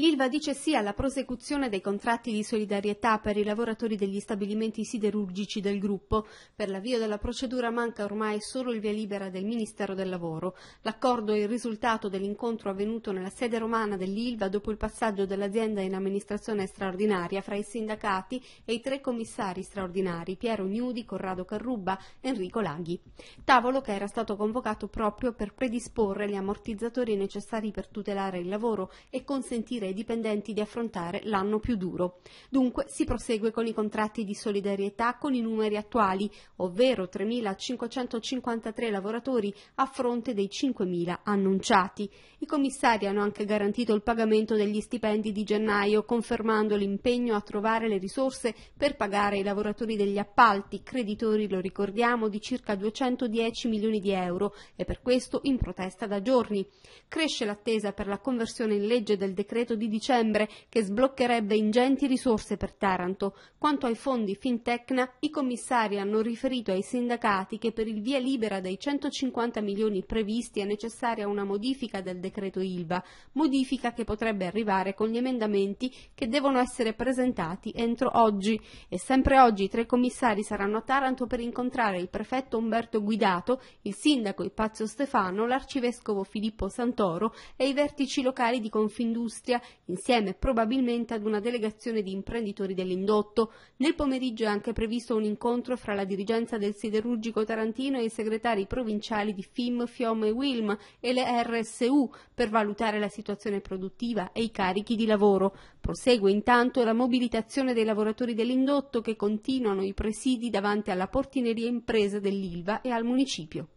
L'Ilva dice sì alla prosecuzione dei contratti di solidarietà per i lavoratori degli stabilimenti siderurgici del gruppo. Per l'avvio della procedura manca ormai solo il via libera del Ministero del Lavoro. L'accordo è il risultato dell'incontro avvenuto nella sede romana dell'Ilva dopo il passaggio dell'azienda in amministrazione straordinaria fra i sindacati e i tre commissari straordinari Piero Gnudi, Corrado Carrubba e Enrico Laghi. Tavolo che era stato convocato proprio per predisporre gli ammortizzatori necessari per tutelare il lavoro e consentire ai dipendenti di affrontare l'anno più duro. Dunque si prosegue con i contratti di solidarietà con i numeri attuali, ovvero 3.553 lavoratori a fronte dei 5.000 annunciati. I commissari hanno anche garantito il pagamento degli stipendi di gennaio, confermando l'impegno a trovare le risorse per pagare i lavoratori degli appalti, creditori, lo ricordiamo, di circa 210 milioni di euro e per questo in protesta da giorni. Cresce l'attesa per la conversione in legge del decreto di dicembre che sbloccherebbe ingenti risorse per Taranto. Quanto ai fondi Fintecna, i commissari hanno riferito ai sindacati che per il via libera dei 150 milioni previsti è necessaria una modifica del decreto ILVA, modifica che potrebbe arrivare con gli emendamenti che devono essere presentati entro oggi. E sempre oggi i tre commissari saranno a Taranto per incontrare il prefetto Umberto Guidato, il sindaco Ipazio Stefano, l'arcivescovo Filippo Santoro e i vertici locali di Confindustria insieme probabilmente ad una delegazione di imprenditori dell'indotto. Nel pomeriggio è anche previsto un incontro fra la dirigenza del siderurgico tarantino e i segretari provinciali di FIM, FIOM e WILM e le RSU per valutare la situazione produttiva e i carichi di lavoro. Prosegue intanto la mobilitazione dei lavoratori dell'indotto che continuano i presidi davanti alla portineria impresa dell'Ilva e al municipio.